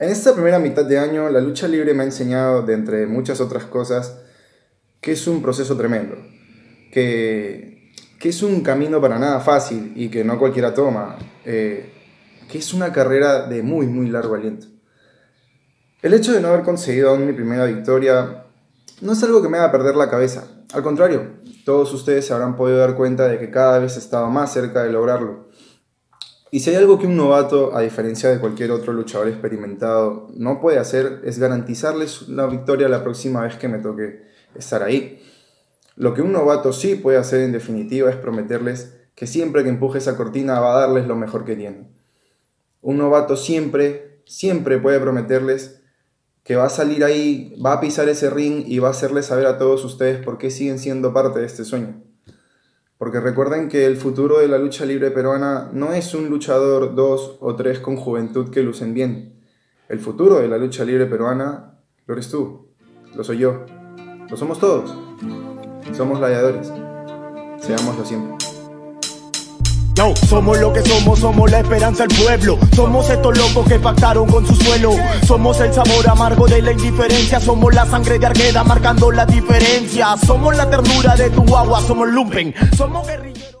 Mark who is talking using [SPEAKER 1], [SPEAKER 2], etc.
[SPEAKER 1] En esta primera mitad de año, la lucha libre me ha enseñado, de entre muchas otras cosas, que es un proceso tremendo, que, que es un camino para nada fácil y que no cualquiera toma, eh, que es una carrera de muy, muy largo aliento. El hecho de no haber conseguido mi primera victoria no es algo que me haga perder la cabeza, al contrario, todos ustedes se habrán podido dar cuenta de que cada vez estaba más cerca de lograrlo. Y si hay algo que un novato, a diferencia de cualquier otro luchador experimentado, no puede hacer es garantizarles la victoria la próxima vez que me toque estar ahí. Lo que un novato sí puede hacer en definitiva es prometerles que siempre que empuje esa cortina va a darles lo mejor que tiene. Un novato siempre, siempre puede prometerles que va a salir ahí, va a pisar ese ring y va a hacerles saber a todos ustedes por qué siguen siendo parte de este sueño. Porque recuerden que el futuro de la lucha libre peruana no es un luchador, dos o tres con juventud que lucen bien. El futuro de la lucha libre peruana lo eres tú, lo soy yo, lo somos todos. Somos gladiadores. Seámoslo siempre.
[SPEAKER 2] Somos lo que somos, somos la esperanza del pueblo. Somos estos locos que pactaron con su suelo. Somos el sabor amargo de la indiferencia. Somos la sangre de Argueda marcando la diferencia. Somos la ternura de tu agua, somos lumpen. Somos guerrilleros.